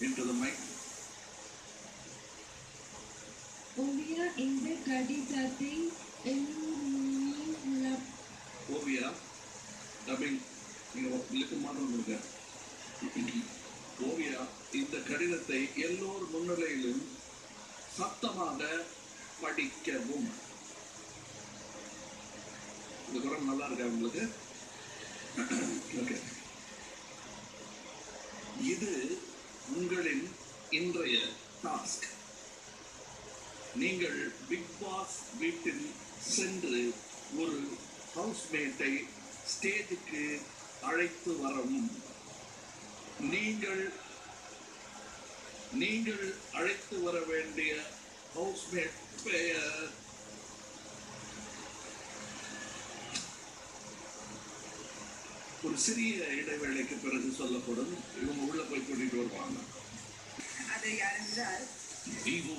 into the mic. Oviya இந்த கடிதத்தை Oviya dubbing நீங்க லிக்கு மாற்றம் கொடுங்க. ஓவியா இந்த கடிதத்தை எல்லோர் முன்னிலையிலும் சத்தமாக படிக்கவும். இந்த குரம் நல்லா இருக்கா உங்களுக்கு? ஓகே இது உங்களின் இன்றைய டாஸ்க் நீங்கள் பிக் பாஸ் வீட்டில் சென்று ஒரு ஹவுஸ்மேட்டை ஸ்டேஜுக்கு அழைத்து வரவும். நீங்கள் நீங்கள் அழைத்து வர வேண்டிய ஹவுஸ்மேட் பெயர்? ஒரு சிறிய இடைவேளைக்கு பிறகு சொல்லப்படும். இவங்க உள்ள Obrigada, Jara. Vivo